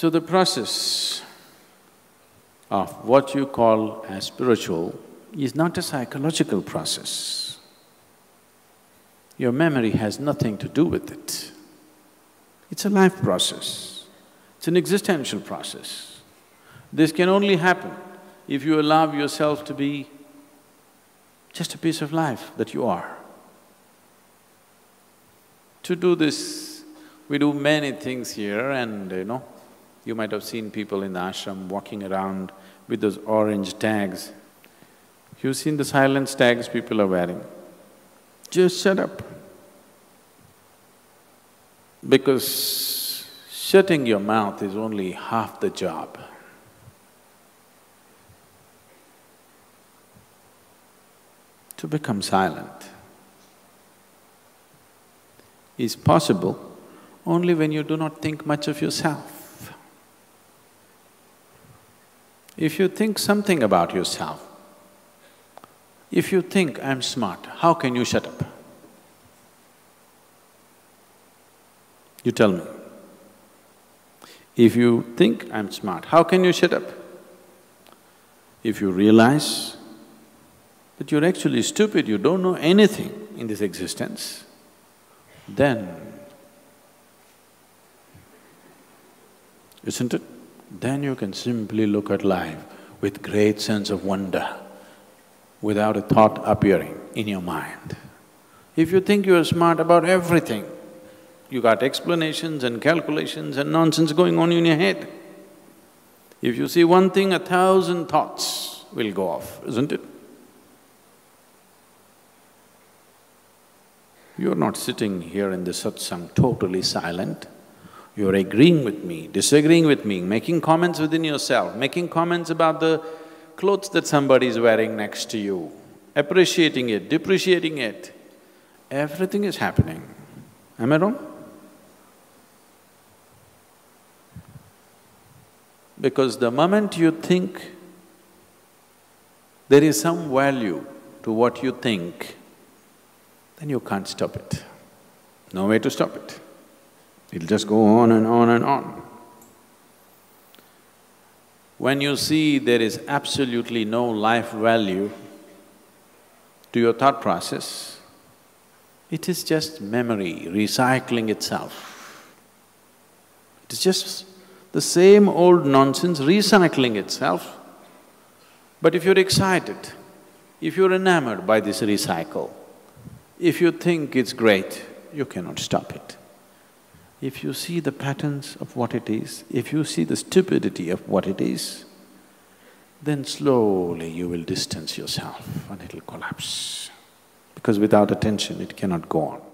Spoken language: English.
So the process of what you call as spiritual is not a psychological process. Your memory has nothing to do with it. It's a life process, it's an existential process. This can only happen if you allow yourself to be just a piece of life that you are. To do this, we do many things here and you know, you might have seen people in the ashram walking around with those orange tags. You've seen the silence tags people are wearing. Just shut up. Because shutting your mouth is only half the job. To become silent is possible only when you do not think much of yourself. If you think something about yourself, if you think, I'm smart, how can you shut up? You tell me. If you think, I'm smart, how can you shut up? If you realize that you're actually stupid, you don't know anything in this existence, then, isn't it? Then you can simply look at life with great sense of wonder without a thought appearing in your mind. If you think you are smart about everything, you got explanations and calculations and nonsense going on in your head. If you see one thing, a thousand thoughts will go off, isn't it? You're not sitting here in the satsang totally silent. You're agreeing with me, disagreeing with me, making comments within yourself, making comments about the clothes that somebody is wearing next to you, appreciating it, depreciating it. Everything is happening. Am I wrong? Because the moment you think there is some value to what you think, then you can't stop it. No way to stop it. It'll just go on and on and on. When you see there is absolutely no life value to your thought process, it is just memory recycling itself. It is just the same old nonsense recycling itself. But if you're excited, if you're enamored by this recycle, if you think it's great, you cannot stop it. If you see the patterns of what it is, if you see the stupidity of what it is, then slowly you will distance yourself and it'll collapse. Because without attention, it cannot go on.